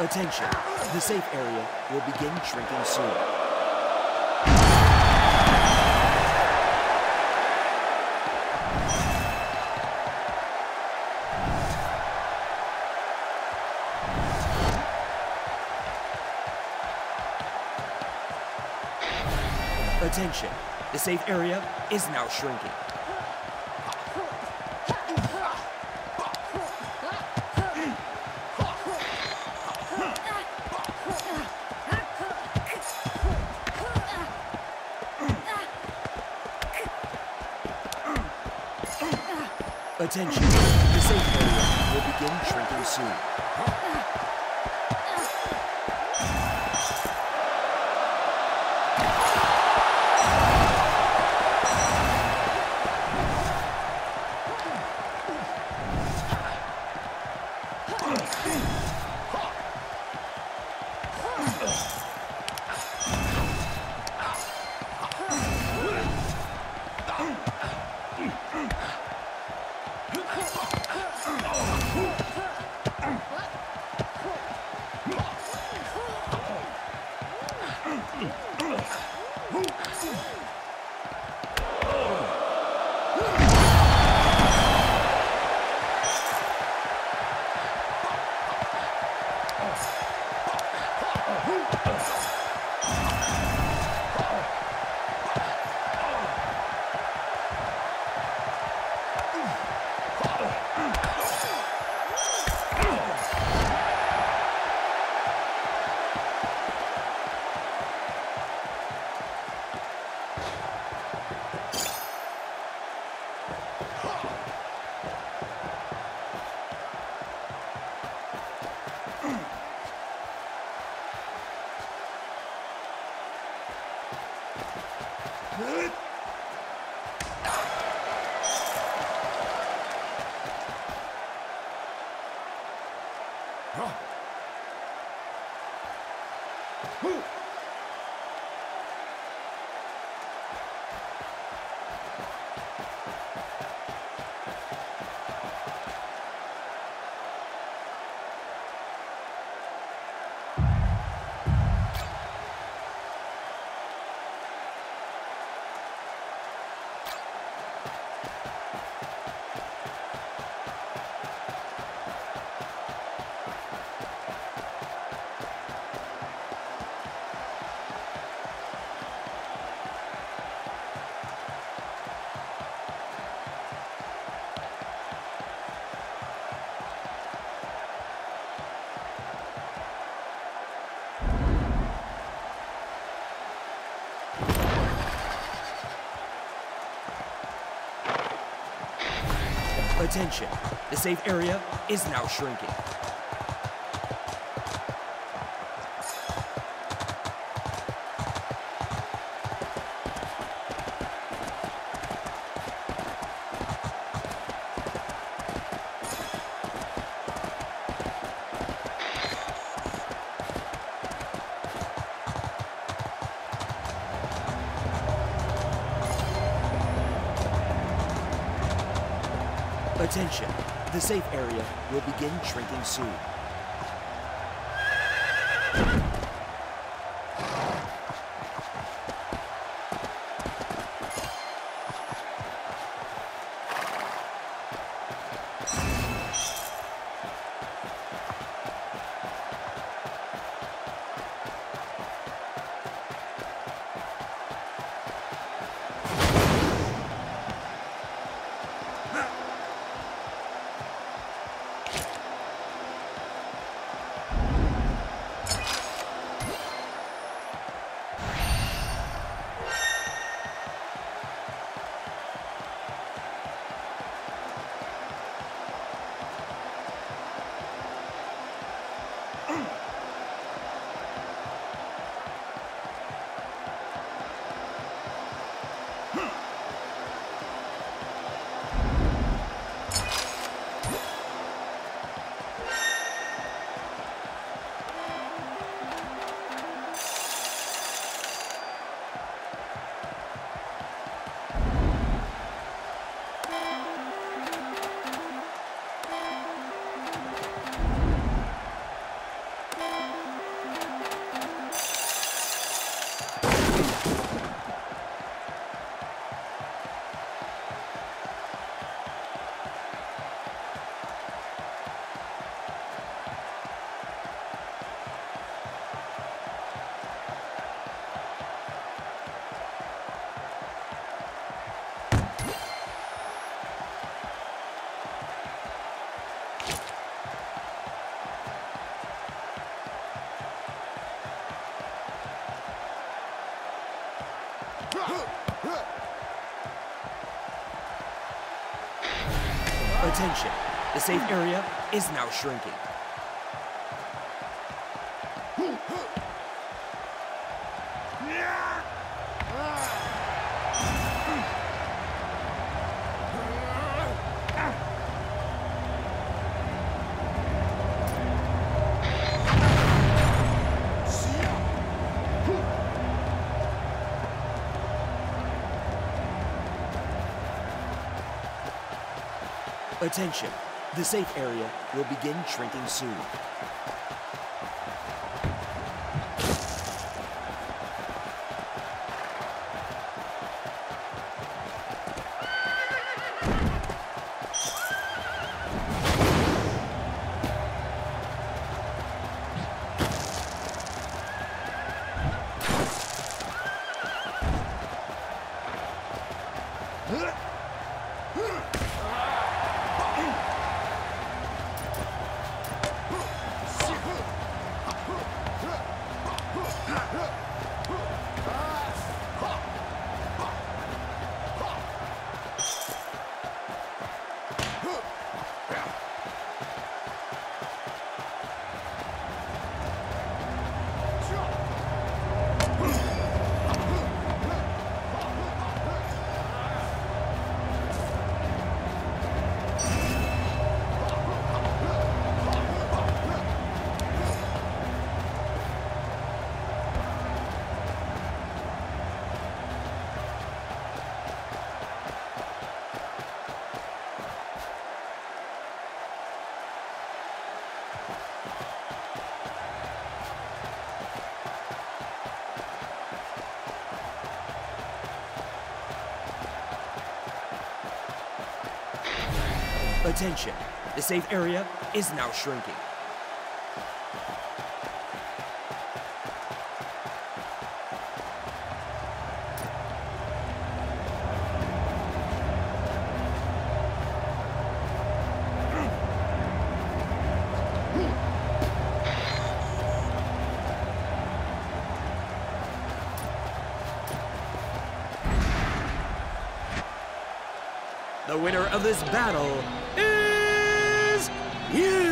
Attention, the safe area will begin shrinking soon. Attention, the safe area is now shrinking. Attention, the safe area will begin shrinking soon. you Move. Attention, the safe area is now shrinking. Attention, the safe area will begin shrinking soon. Attention, the safe area is now shrinking. Attention, the safe area will begin shrinking soon. Attention, the safe area is now shrinking. The winner of this battle you!